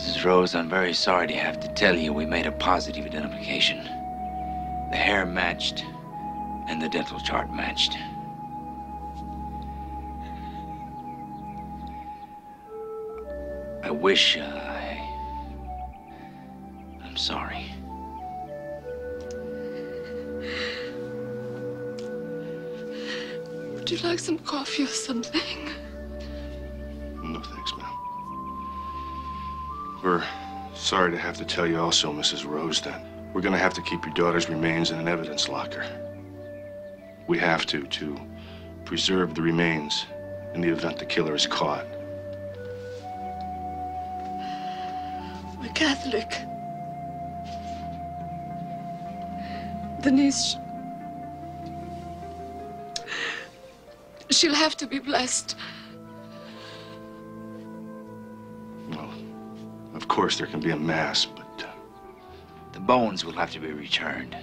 Mrs. Rose, I'm very sorry to have to tell you we made a positive identification. The hair matched, and the dental chart matched. I wish I. I'm sorry. Would you like some coffee or something? We're sorry to have to tell you also, Mrs. Rose, that we're going to have to keep your daughter's remains in an evidence locker. We have to, to preserve the remains in the event the killer is caught. We're Catholic. Denise. She'll have to be blessed. Of course there can be a mass, but uh, The bones will have to be returned.